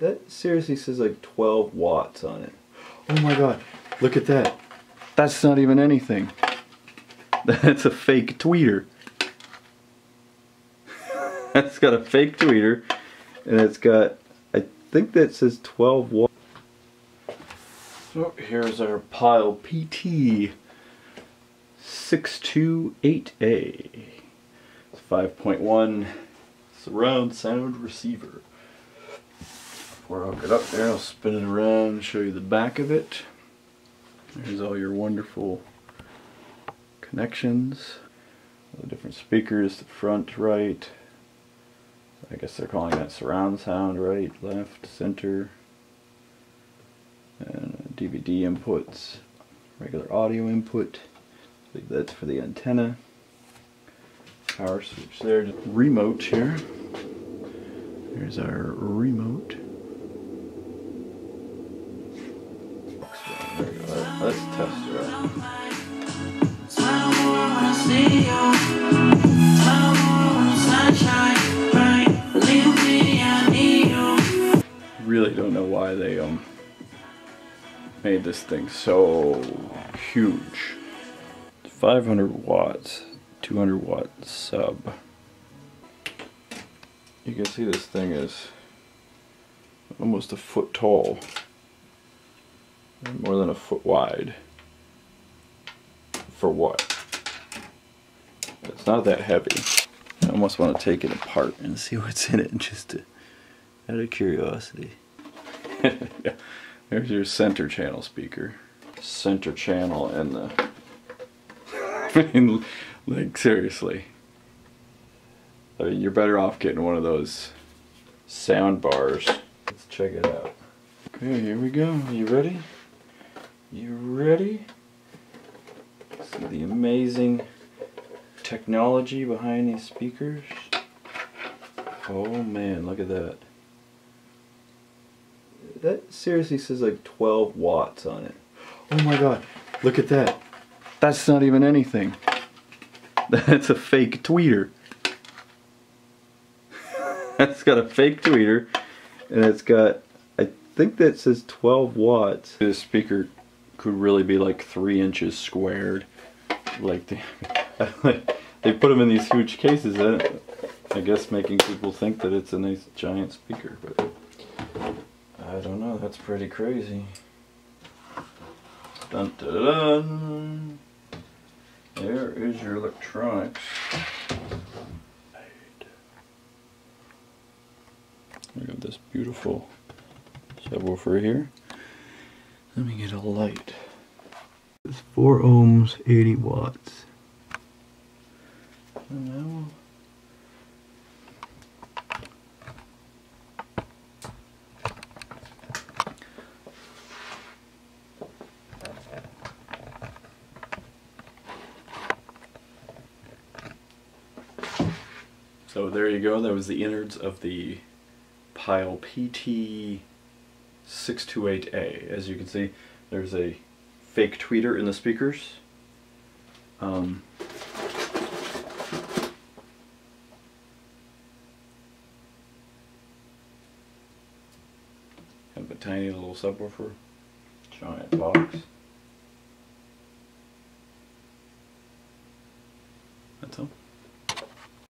That seriously says like 12 watts on it. Oh my god, look at that. That's not even anything. That's a fake tweeter. That's got a fake tweeter and it's got, I think that says 12 watts. So oh, here's our Pyle PT 628A. It's 5.1 surround sound receiver. Before I hook it up there, I'll spin it around and show you the back of it. There's all your wonderful connections. All the different speakers, the front, right. I guess they're calling that surround sound, right, left, center. And DVD inputs, regular audio input. I think that's for the antenna. Power switch there. Remote here. There's our remote. There we go. Let's test her out. Really don't know why they um made this thing so huge. 500 watts, 200 watt sub. You can see this thing is almost a foot tall, more than a foot wide. For what? It's not that heavy. I almost want to take it apart and see what's in it just to, out of curiosity. yeah. There's your center channel speaker. Center channel and the I mean, like seriously. I mean, you're better off getting one of those sound bars. Let's check it out. Okay, here we go. Are you ready? You ready? See the amazing technology behind these speakers. Oh man, look at that. That seriously says like 12 watts on it. Oh my god, look at that. That's not even anything. That's a fake tweeter. That's got a fake tweeter and it's got I think that says 12 watts. This speaker could really be like three inches squared. Like they, they put them in these huge cases and I guess making people think that it's a nice giant speaker, but I don't know, that's pretty crazy. Dun, dun, dun. There is your electronics. We got this beautiful subwoofer here. Let me get a light. It's 4 ohms, 80 watts. And now So there you go, that was the innards of the Pyle PT 628A. As you can see, there's a fake tweeter in the speakers. Um, kind of a tiny little subwoofer, giant box.